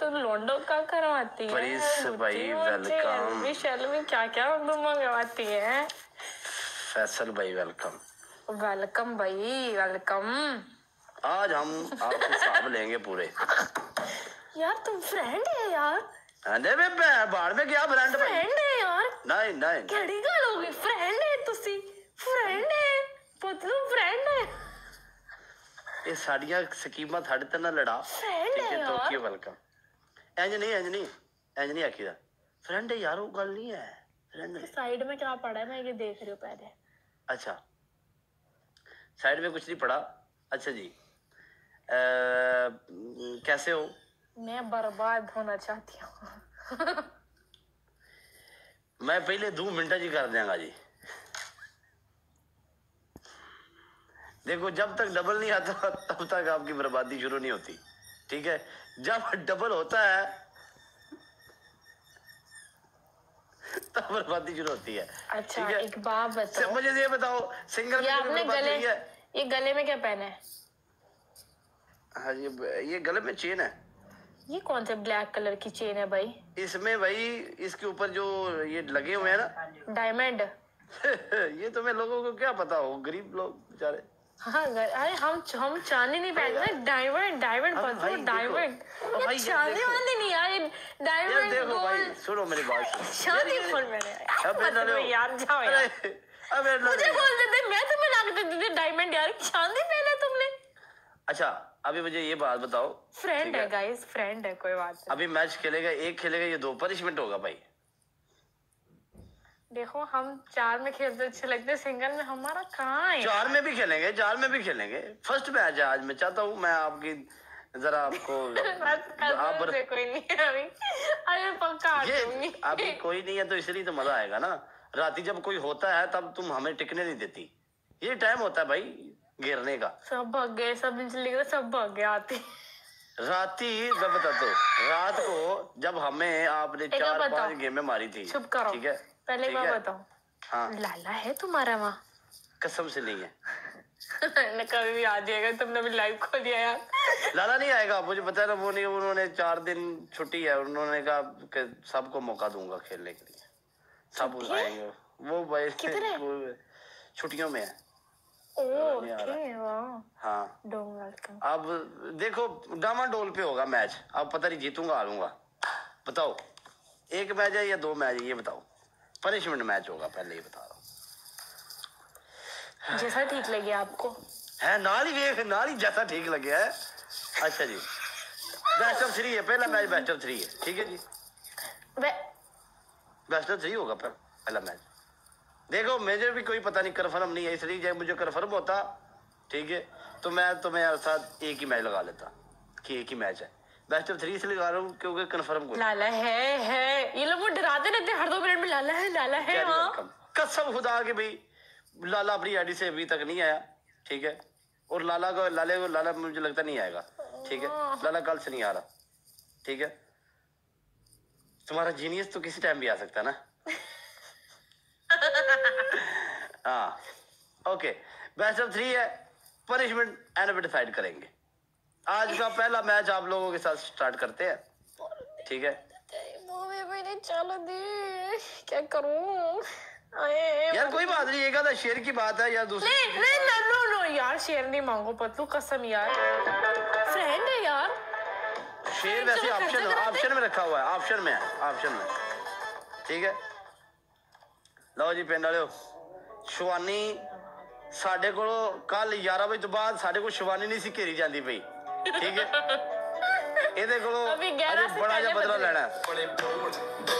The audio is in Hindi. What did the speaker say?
तुम लोंडो का करवाती है प्लीज भाई, welcome. अम्मी शर्मी क्या क्या तुम मंगवाती है फैसल भाई वेलकम वेलकम भाई वेलकम आज हम आपसे हिसाब लेंगे पूरे यार तुम फ्रेंड है यार अरे वे भैन बाढ़ में क्या ब्रांड भाई फ्रेंड है यार नहीं नहीं ਕਿਹੜੀ ਗੱਲ ਹੋ ਗਈ ਫਰੈਂਡ ਹੈ ਤੁਸੀਂ ਫਰੈਂਡ ਹੈ ਪਤਲੂ ਫਰੈਂਡ ਹੈ ਇਹ ਸਾਡੀਆਂ ਸਕੀਮਾਂ ਤੁਹਾਡੇ ਤੇ ਨਾ ਲੜਾ ਫਰੈਂਡ ਠੀਕ ਹੈ ਹੈ ਤੋਕੀ ਯਾਰ ਵੈਲਕਮ ਇੰਜ ਨਹੀਂ ਇੰਜ ਨਹੀਂ ਇੰਜ ਨਹੀਂ ਆਖੀਦਾ ਫਰੈਂਡ ਯਾਰ ਉਹ ਗੱਲ ਨਹੀਂ ਹੈ फ्रेंड साइड में क्या पड़ा है मैं ये देख रही हूँ पहले अच्छा साइड में कुछ नहीं पड़ा अच्छा जी अ, कैसे हो मैं बर्बाद होना चाहती हूँ मैं पहले दो मिनट जी कर देंगा जी देखो जब तक डबल नहीं आता तब तक आपकी बर्बादी शुरू नहीं होती ठीक है? जब डबल होता है तब बर्बादी शुरू होती है। अच्छा ठीक है? एक बात बताओ। मुझे ये बताओ सिंगल ये आपने गले ये गले में क्या पहना है? हाँ ये ये गले में चेन है। ये कौन से ब्लैक कलर की चेन है भाई? इसमें भाई इसके ऊपर जो ये लगे हुए हैं ना। डायमंड ये तुम्हें लोगों को क्या पता हो गरीब लोग बेचारे। हाँ अरे हम हम चांदी नहीं पहनते डायमंड डायमंड डायमंड ये ये चांदी नहीं यार डायमंड गोल्ड सुनो मेरी बात चांदी फ़ोन मैंने। अब इन्होंने- यार जाओ यार। मुझे देते मैं तुम्हें ला के देती डायमंड यार चांदी पहने तुमने। अच्छा अभी मुझे ये बात बताओ फ्रेंड है है। गाइस फ्रेंड है कोई बात अभी मैच खेलेगा एक खेलेगा ये दो। पनिशमेंट होगा भाई। देखो हम चार में खेलते अच्छे लगते। सिंगल में हमारा कहाँ है? चार में भी खेलेंगे चार में भी खेलेंगे। फ़र्स्ट मैच है आज मैं चाहता हूँ मैं आपकी जरा आपको आप बर- कोई नहीं है अभी। अरे पक्का ये अभी कोई नहीं है तो इसलिए तो मज़ा आएगा ना। राती जब कोई होता है तब तुम हमें टिकने नहीं देती। ये टाइम होता है भाई गिरने का। सब भाग गए सब निचले गए सब भाग गए आते। राती मैं बताता हूँ रात को जब हमें आपने चार बात पाँच गेमें मारी थी ठीक है? पहले मैं है? बताऊँ? हाँ। लाला है तुम्हारा वहाँ कसम से नहीं है। कभी भी आ जाएगा तुमने भी लाइव खोल दिया यार। लाला नहीं आएगा मुझे पता है ना वो नहीं उन्होंने चार दिन छुट्टी है उन्होंने कहा कि सबको मौका दूँगा खेलने के लिए। सब आएँगे वो भाई छुट्टियों में है। हाँ। अब देखो डामा डोल पे होगा मैच। अब पता नहीं जीतूँगा हारूँगा। बताओ एक मैच है या दो मैच है ये बताओ। पनिशमेंट मैच होगा पहले ही बता रहा हूँ। जैसा ठीक लगे आपको। है नाल ही वेख नाल ही जैसा ठीक लगे है। अच्छा जी। बेस्ट ऑफ़ थ्री है पहला मैच बेस्ट ऑफ़ थ्री है। ठीक है जी। बेस्ट ऑफ़ थ्री होगा पहला मैच देखो मुझे भी कोई पता नहीं कन्फर्म नहीं है इसलिए जब मुझे कन्फर्म होता ठीक है तो मैं तुम्हें साथ एक ही मैच लगा लेता कि एक ही मैच है। बेस्ट ऑफ़ थ्री इसलिए लगा रहा हूँ क्योंकि कन्फर्म कोई लाला है है। ये लोग वो डराते रहते हर दो मिनट में लाला है लाला है Very कसम खुदा के भाई लाला अपनी आईडी से अभी तक नहीं आया ठीक है? और लाला को लाले को लाला मुझे लगता नहीं आएगा ठीक है? लाला कल से नहीं आ रहा ठीक है? तुम्हारा जीनियस तो किसी टाइम भी आ सकता है ना? हाँ ओके बेस्ट ऑफ़ थ्री है पनिशमेंट एंड डिसाइड करेंगे। आज का पहला मैच आप लोगों के साथ स्टार्ट करते हैं ठीक है वो भी कोई नहीं चलो दी क्या करूँ आए यार कोई बात नहीं एक आधा शेर की बात है या दूसरी नहीं नहीं नहीं नो नो यार शेर नहीं मांगो पतलू कसम यार फ्रेंड है यार शेर चलो वैसे खर्चा ऑप्शन कराते। ऑप्शन में रखा हुआ है ऑप्शन में है ऑप्शन में ठीक है ਲਓ ਜੀ ਪਿੰਡ ਵਾਲਿਓ ਸ਼ਵਾਨੀ ਸਾਡੇ ਕੋਲੋਂ ਕੱਲ 11 ਵਜੇ ਤੋਂ ਬਾਅਦ ਸਾਡੇ ਕੋਲ ਸ਼ਵਾਨੀ ਨਹੀਂ ਸੀ ਘੇਰੀ ਜਾਂਦੀ ਪਈ ठीक है। ये बड़ा बदला। लेना है